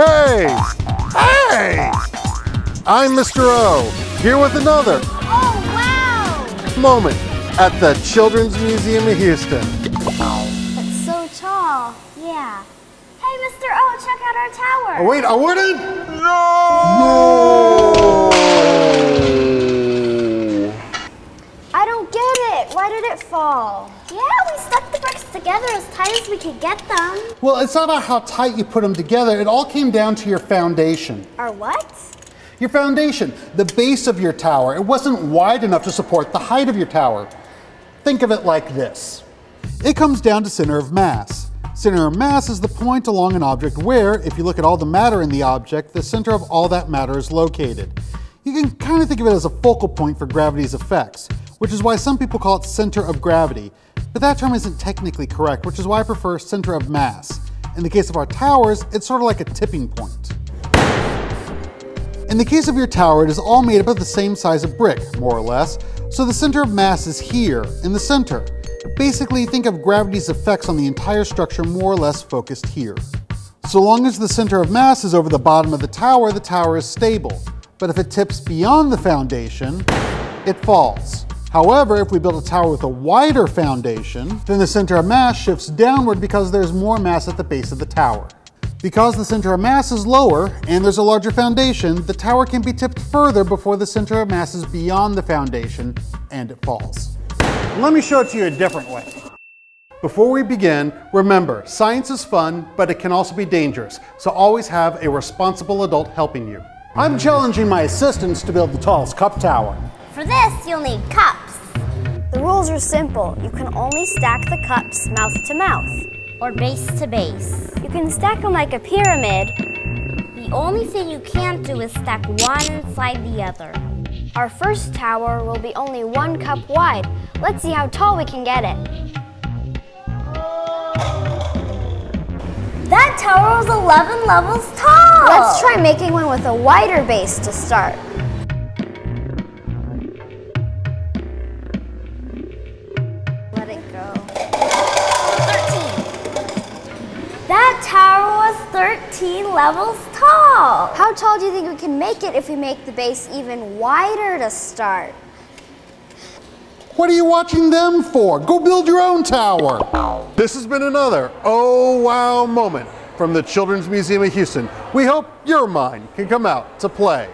Hey! Hey! I'm Mr. O, here with another Oh, wow! moment at the Children's Museum of Houston. It's so tall. Yeah. Hey, Mr. O, check out our tower. Oh, wait, I wouldn't? No! Did it fall? Yeah, we stuck the bricks together as tight as we could get them. Well, it's not about how tight you put them together. It all came down to your foundation. Our what? Your foundation, the base of your tower. It wasn't wide enough to support the height of your tower. Think of it like this. It comes down to center of mass. Center of mass is the point along an object where, if you look at all the matter in the object, the center of all that matter is located. You can kind of think of it as a focal point for gravity's effects, which is why some people call it center of gravity. But that term isn't technically correct, which is why I prefer center of mass. In the case of our towers, it's sort of like a tipping point. In the case of your tower, it is all made up of the same size of brick, more or less, so the center of mass is here, in the center. Basically, think of gravity's effects on the entire structure more or less focused here. So long as the center of mass is over the bottom of the tower, the tower is stable. But if it tips beyond the foundation, it falls. However, if we build a tower with a wider foundation, then the center of mass shifts downward because there's more mass at the base of the tower. Because the center of mass is lower and there's a larger foundation, the tower can be tipped further before the center of mass is beyond the foundation and it falls. Let me show it to you a different way. Before we begin, remember, science is fun, but it can also be dangerous, so always have a responsible adult helping you. I'm challenging my assistants to build the tallest cup tower. For this, you'll need cups. The rules are simple. You can only stack the cups mouth to mouth. Or base to base. You can stack them like a pyramid. The only thing you can't do is stack one inside the other. Our first tower will be only one cup wide. Let's see how tall we can get it. That tower was 11 levels tall! Let's try making one with a wider base to start. 13 levels tall. How tall do you think we can make it if we make the base even wider to start? What are you watching them for? Go build your own tower. This has been another Oh Wow moment from the Children's Museum of Houston. We hope your mind can come out to play.